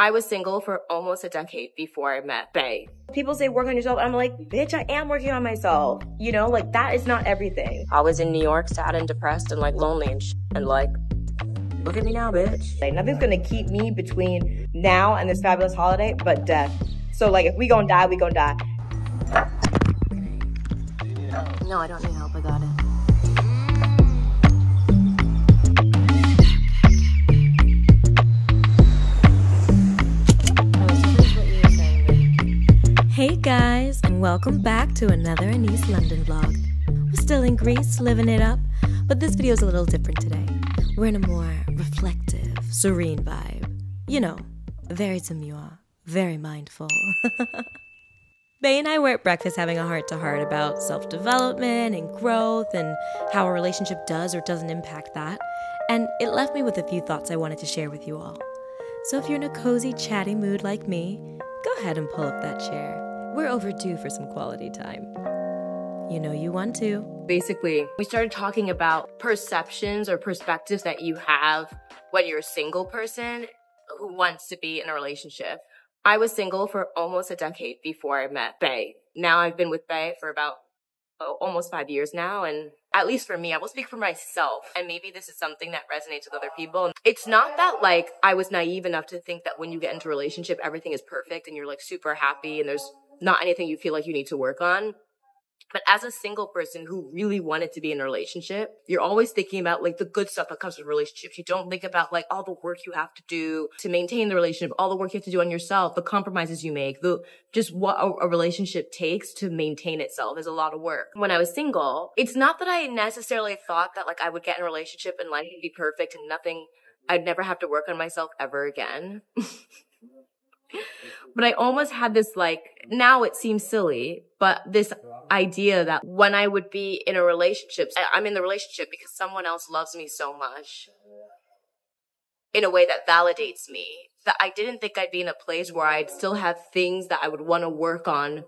I was single for almost a decade before I met Bae. People say work on yourself. I'm like, bitch, I am working on myself. You know, like that is not everything. I was in New York, sad and depressed and like lonely and sh- and like, look at me now, bitch. Like nothing's gonna keep me between now and this fabulous holiday but death. So like if we gonna die, we gonna die. No, I don't need help. I got it. Welcome back to another Anise London vlog. We're still in Greece, living it up, but this video is a little different today. We're in a more reflective, serene vibe. You know, very demure, very mindful. Bae and I were at breakfast having a heart to heart about self development and growth and how a relationship does or doesn't impact that. And it left me with a few thoughts I wanted to share with you all. So if you're in a cozy, chatty mood like me, go ahead and pull up that chair. We're overdue for some quality time. You know you want to. Basically, we started talking about perceptions or perspectives that you have when you're a single person who wants to be in a relationship. I was single for almost a decade before I met Bae. Now I've been with Bae for about oh, almost five years now. And at least for me, I will speak for myself. And maybe this is something that resonates with other people. It's not that like I was naive enough to think that when you get into a relationship, everything is perfect and you're like super happy and there's not anything you feel like you need to work on. But as a single person who really wanted to be in a relationship, you're always thinking about like the good stuff that comes with relationships. You don't think about like all the work you have to do to maintain the relationship, all the work you have to do on yourself, the compromises you make, the just what a, a relationship takes to maintain itself is a lot of work. When I was single, it's not that I necessarily thought that like I would get in a relationship and life would be perfect and nothing, I'd never have to work on myself ever again. but I almost had this like, now it seems silly, but this idea that when I would be in a relationship, I'm in the relationship because someone else loves me so much in a way that validates me that I didn't think I'd be in a place where I'd still have things that I would want to work on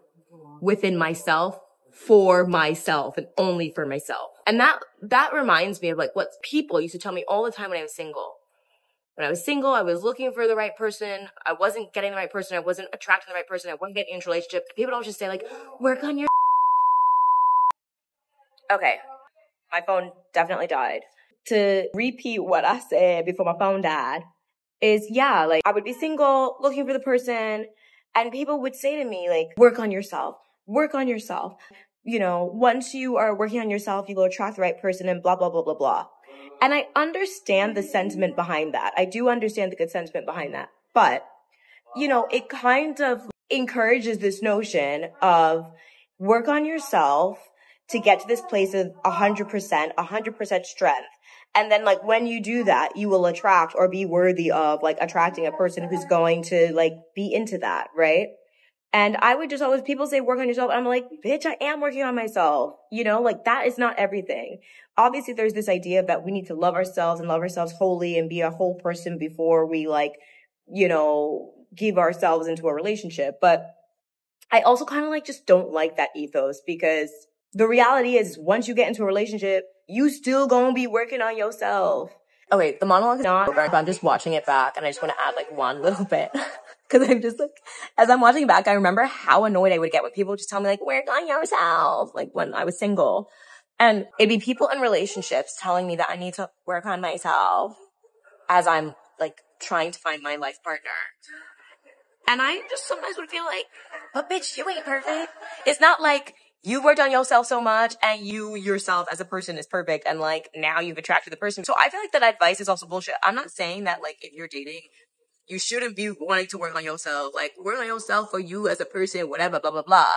within myself for myself and only for myself. And that, that reminds me of like what people used to tell me all the time when I was single when I was single, I was looking for the right person. I wasn't getting the right person. I wasn't attracting the right person. I wasn't getting into a relationship. People don't just say like, work on your. Okay, my phone definitely died. To repeat what I said before my phone died is yeah, like I would be single, looking for the person, and people would say to me like, work on yourself, work on yourself. You know, once you are working on yourself, you will attract the right person and blah, blah, blah, blah, blah. And I understand the sentiment behind that. I do understand the good sentiment behind that. But, you know, it kind of encourages this notion of work on yourself to get to this place of 100%, 100% strength. And then like when you do that, you will attract or be worthy of like attracting a person who's going to like be into that, right? And I would just always, people say work on yourself. I'm like, bitch, I am working on myself. You know, like that is not everything. Obviously, there's this idea that we need to love ourselves and love ourselves wholly and be a whole person before we like, you know, give ourselves into a relationship. But I also kind of like just don't like that ethos because the reality is once you get into a relationship, you still gonna be working on yourself. Okay, the monologue is not over, but I'm just watching it back and I just want to add like one little bit. Cause I'm just like, as I'm watching back, I remember how annoyed I would get when people just tell me like, work on yourself. Like when I was single. And it'd be people in relationships telling me that I need to work on myself as I'm like trying to find my life partner. And I just sometimes would feel like, but bitch, you ain't perfect. It's not like you worked on yourself so much and you yourself as a person is perfect and like now you've attracted the person. So I feel like that advice is also bullshit. I'm not saying that like if you're dating you shouldn't be wanting to work on yourself. Like, work on yourself for you as a person, whatever, blah, blah, blah.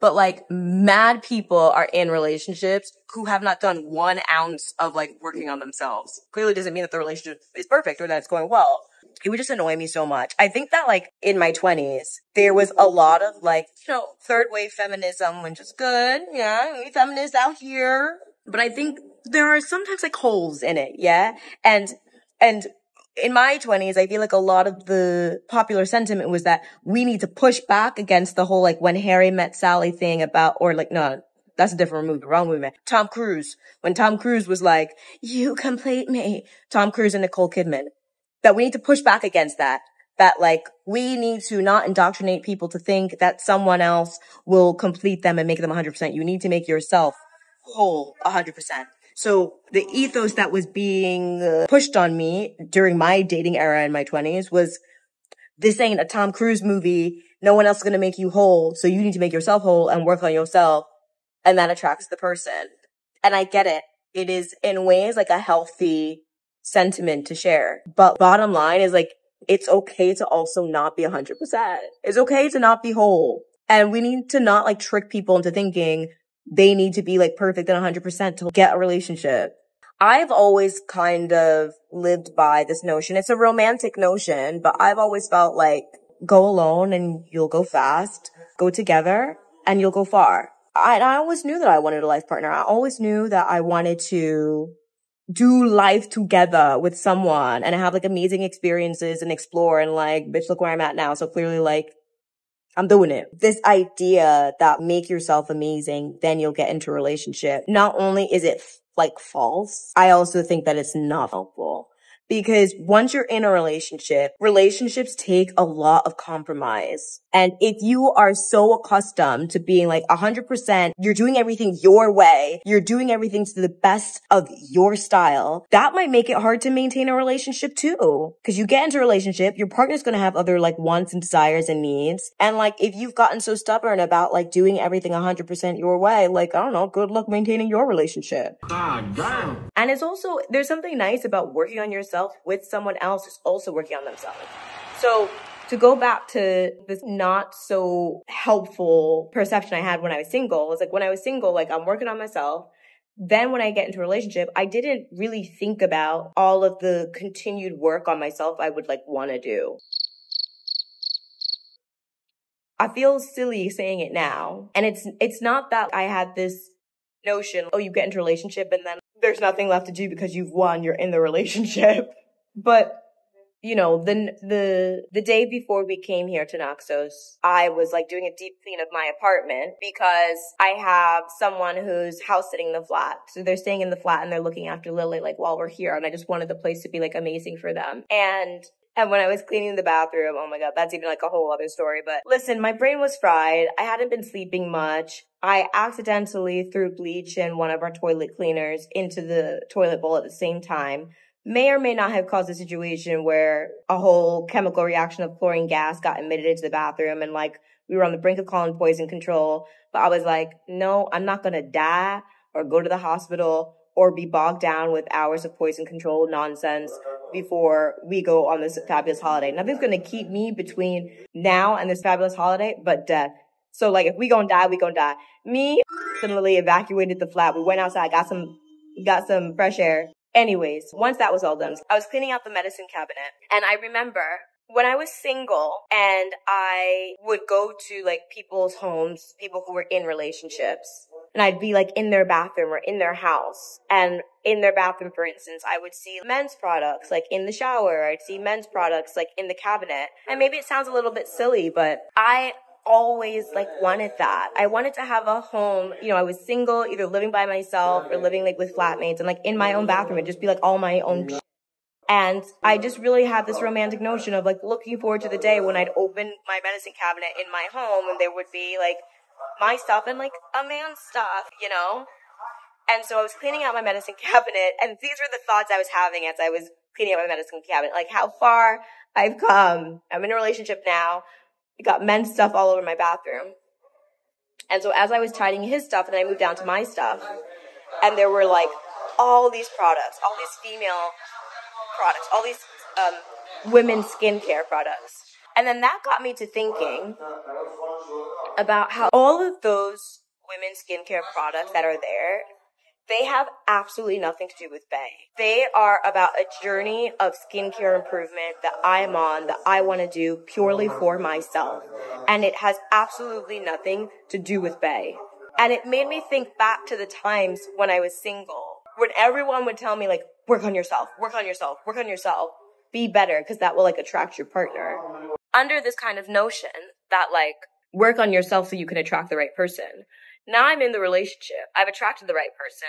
But like, mad people are in relationships who have not done one ounce of like working on themselves. Clearly doesn't mean that the relationship is perfect or that it's going well. It would just annoy me so much. I think that like in my twenties, there was a lot of like, you know, third wave feminism, which is good. Yeah, feminists out here. But I think there are sometimes like holes in it. Yeah. And, and in my 20s, I feel like a lot of the popular sentiment was that we need to push back against the whole like when Harry met Sally thing about, or like, no, that's a different movie, wrong movie. Tom Cruise. When Tom Cruise was like, you complete me. Tom Cruise and Nicole Kidman. That we need to push back against that. that like we need to not indoctrinate people to think that someone else will complete them and make them 100%. You need to make yourself whole 100%. So the ethos that was being uh, pushed on me during my dating era in my 20s was this ain't a Tom Cruise movie. No one else is going to make you whole. So you need to make yourself whole and work on yourself. And that attracts the person. And I get it. It is in ways like a healthy sentiment to share. But bottom line is like, it's okay to also not be 100%. It's okay to not be whole. And we need to not like trick people into thinking they need to be like perfect and 100% to get a relationship. I've always kind of lived by this notion. It's a romantic notion, but I've always felt like go alone and you'll go fast, go together and you'll go far. I, I always knew that I wanted a life partner. I always knew that I wanted to do life together with someone and have like amazing experiences and explore and like, bitch, look where I'm at now. So clearly like I'm doing it. This idea that make yourself amazing, then you'll get into a relationship. Not only is it like false, I also think that it's not helpful because once you're in a relationship, relationships take a lot of compromise. And if you are so accustomed to being like 100%, you're doing everything your way, you're doing everything to the best of your style, that might make it hard to maintain a relationship too. Cause you get into a relationship, your partner's gonna have other like wants and desires and needs. And like if you've gotten so stubborn about like doing everything 100% your way, like I don't know, good luck maintaining your relationship. God damn. And it's also, there's something nice about working on yourself with someone else who's also working on themselves. So to go back to this not so helpful perception I had when I was single, is like when I was single, like I'm working on myself. Then when I get into a relationship, I didn't really think about all of the continued work on myself I would like want to do. I feel silly saying it now. And it's, it's not that I had this notion, oh, you get into a relationship and then there's nothing left to do because you've won, you're in the relationship. But you know, the the the day before we came here to Naxos, I was like doing a deep clean of my apartment because I have someone who's house sitting the flat. So they're staying in the flat and they're looking after Lily like while we're here and I just wanted the place to be like amazing for them. And and when I was cleaning the bathroom, oh my god, that's even like a whole other story. But listen, my brain was fried. I hadn't been sleeping much. I accidentally threw bleach in one of our toilet cleaners into the toilet bowl at the same time. May or may not have caused a situation where a whole chemical reaction of chlorine gas got emitted into the bathroom and like we were on the brink of calling poison control. But I was like, no, I'm not going to die or go to the hospital or be bogged down with hours of poison control nonsense before we go on this fabulous holiday. Nothing's going to keep me between now and this fabulous holiday but death. So like if we gonna die, we gonna die. Me Lily evacuated the flat. We went outside, got some got some fresh air. Anyways, once that was all done, I was cleaning out the medicine cabinet and I remember when I was single and I would go to like people's homes, people who were in relationships, and I'd be like in their bathroom or in their house. And in their bathroom, for instance, I would see men's products like in the shower. I'd see men's products like in the cabinet. And maybe it sounds a little bit silly, but I always like wanted that. I wanted to have a home. You know, I was single, either living by myself or living like with flatmates and like in my own bathroom. It'd just be like all my own. And I just really had this romantic notion of like looking forward to the day when I'd open my medicine cabinet in my home and there would be like my stuff and like a man's stuff, you know? And so I was cleaning out my medicine cabinet and these were the thoughts I was having as I was cleaning out my medicine cabinet, like how far I've come. I'm in a relationship now got men's stuff all over my bathroom. And so as I was tidying his stuff, and I moved down to my stuff, and there were like all these products, all these female products, all these um, women's skincare products. And then that got me to thinking about how all of those women's skincare products that are there they have absolutely nothing to do with Bae. They are about a journey of skincare improvement that I'm on, that I want to do purely for myself. And it has absolutely nothing to do with Bae. And it made me think back to the times when I was single, when everyone would tell me like, work on yourself, work on yourself, work on yourself, be better, because that will like attract your partner. Under this kind of notion that like, work on yourself so you can attract the right person. Now I'm in the relationship. I've attracted the right person,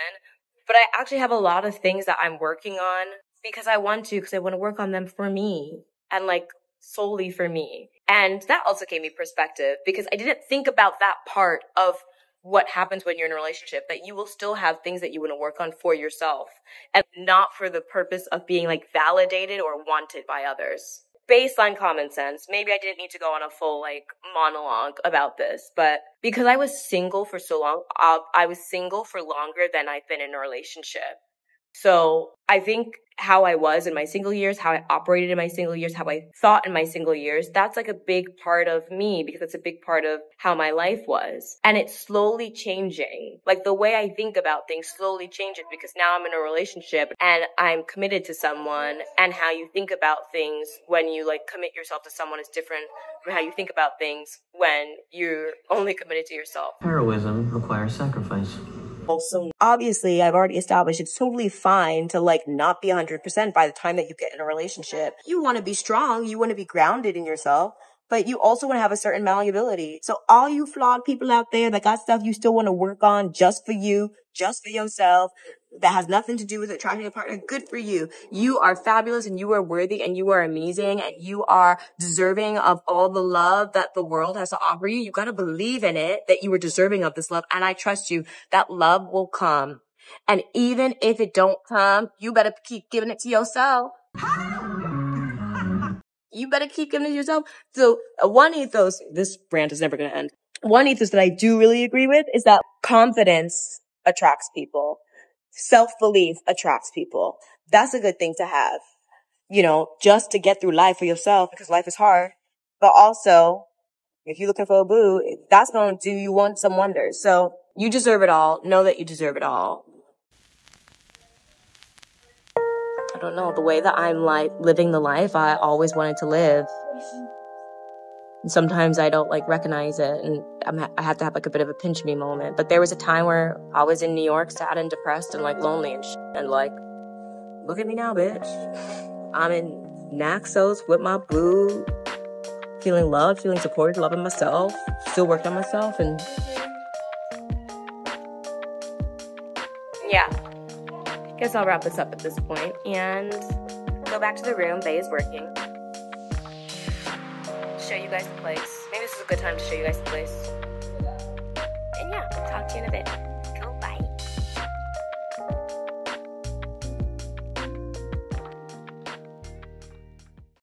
but I actually have a lot of things that I'm working on because I want to, because I want to work on them for me and like solely for me. And that also gave me perspective because I didn't think about that part of what happens when you're in a relationship that you will still have things that you want to work on for yourself and not for the purpose of being like validated or wanted by others. Baseline common sense. Maybe I didn't need to go on a full like monologue about this, but because I was single for so long, uh, I was single for longer than I've been in a relationship. So I think how I was in my single years, how I operated in my single years, how I thought in my single years, that's like a big part of me because it's a big part of how my life was. And it's slowly changing. Like the way I think about things slowly changes because now I'm in a relationship and I'm committed to someone and how you think about things when you like commit yourself to someone is different from how you think about things when you're only committed to yourself. Heroism requires sacrifice. So obviously, I've already established it's totally fine to like not be 100% by the time that you get in a relationship. You want to be strong. You want to be grounded in yourself but you also want to have a certain malleability. So all you flawed people out there that got stuff you still want to work on just for you, just for yourself, that has nothing to do with attracting a partner, good for you. You are fabulous and you are worthy and you are amazing and you are deserving of all the love that the world has to offer you. You got to believe in it that you are deserving of this love. And I trust you that love will come. And even if it don't come, you better keep giving it to yourself you better keep giving it to yourself. So uh, one ethos, this brand is never going to end. One ethos that I do really agree with is that confidence attracts people. Self-belief attracts people. That's a good thing to have, you know, just to get through life for yourself because life is hard. But also, if you're looking for a boo, that's going to do you want some wonders. So you deserve it all. Know that you deserve it all. I don't know, the way that I'm like living the life I always wanted to live. Sometimes I don't like recognize it and I'm, I have to have like a bit of a pinch me moment. But there was a time where I was in New York, sad and depressed and like lonely and sh- and like, look at me now, bitch. I'm in Naxos with my boo, feeling loved, feeling supported, loving myself, still working on myself and yeah guess I'll wrap this up at this point and go back to the room. Bae is working. Show you guys the place. Maybe this is a good time to show you guys the place. And yeah, talk to you in a bit.